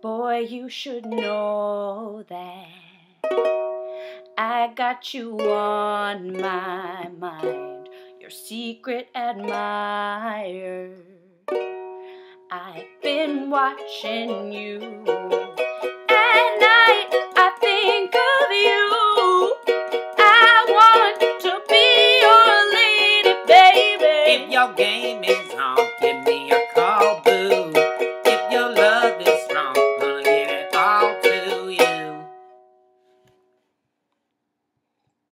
Boy, you should know that I got you on my mind, your secret admirer. I've been watching you at night. I think of you. I want to be your lady, baby. If your game is on, give me a call, boo. If your love is